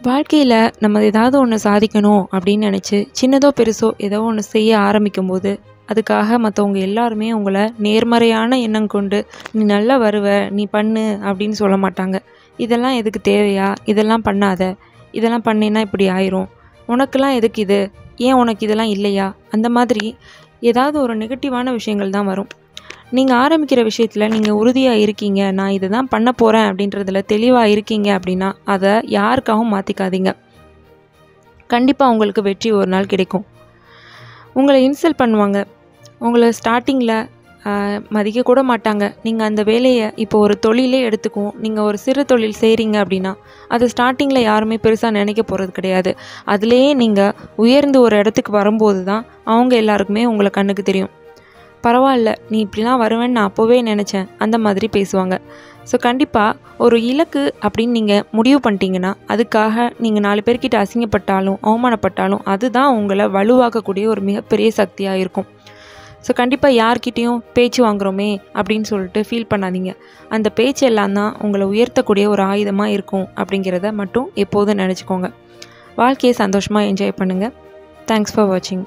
வாழ்க்கையில் நம்ம ஏதாவது ஒன்று சாதிக்கணும் அப்படின்னு நினச்சி சின்னதோ பெருசோ ஏதோ ஒன்று செய்ய ஆரம்பிக்கும்போது அதுக்காக மற்றவங்க எல்லாருமே உங்களை நேர்மறையான எண்ணம் கொண்டு நீ நல்லா வருவ நீ பண்ணு அப்படின்னு சொல்ல மாட்டாங்க. இதெல்லாம் எதுக்கு தேவையா? இதெல்லாம் பண்ணாத. இதெல்லாம் பண்ணினா இப்படி ஆயிரும். உனக்கெல்லாம் எதுக்கு இது? ஏன் உனக்கு இதெல்லாம் இல்லையா? அந்த மாதிரி ஏதாவது ஒரு நெகட்டிவான விஷயங்கள் தான் வரும். நீங்கள் ஆரம்பிக்கிற விஷயத்தில் நீங்கள் உறுதியாக இருக்கீங்க நான் இதை தான் பண்ண போகிறேன் அப்படின்றதுல தெளிவாக இருக்கீங்க அப்படின்னா அதை யாருக்காகவும் மாற்றிக்காதீங்க கண்டிப்பாக உங்களுக்கு வெற்றி ஒரு நாள் கிடைக்கும். உங்களை இன்சல்ட் பண்ணுவாங்க. உங்களை ஸ்டார்டிங்கில் மதிக்க கூட மாட்டாங்க. நீங்கள் அந்த வேலையை இப்போ ஒரு தொழிலே எடுத்துக்குவோம். நீங்கள் ஒரு சிறு தொழில் செய்கிறீங்க அப்படின்னா அது ஸ்டார்டிங்கில் யாருமே பெருசாக நினைக்க போகிறது கிடையாது. அதுலேயே நீங்கள் உயர்ந்து ஒரு இடத்துக்கு வரும்போது தான் அவங்க எல்லாருக்குமே உங்களை கண்ணுக்கு தெரியும். பரவாயில்ல நீ இப்படிலாம் வருவேன்னு நான் அப்போவே நினச்சேன் அந்த மாதிரி பேசுவாங்க. ஸோ கண்டிப்பாக ஒரு இலக்கு அப்படின்னு நீங்கள் முடிவு பண்ணிட்டீங்கன்னா அதுக்காக நீங்கள் நாலு பேர்கிட்ட அசிங்கப்பட்டாலும் அவமானப்பட்டாலும் அதுதான் உங்களை வலுவாக்கக்கூடிய ஒரு மிகப்பெரிய சக்தியாக இருக்கும். ஸோ கண்டிப்பாக யார்கிட்டேயும் பேச்சு வாங்குகிறோமே அப்படின்னு சொல்லிட்டு ஃபீல் பண்ணாதீங்க. அந்த பேச்சு எல்லாம் தான் உங்களை உயர்த்தக்கூடிய ஒரு ஆயுதமாக இருக்கும் அப்படிங்கிறத மட்டும் எப்போதும் நினச்சிக்கோங்க. வாழ்க்கையை சந்தோஷமாக என்ஜாய் பண்ணுங்கள் தேங்க்ஸ் ஃபார் வாட்சிங்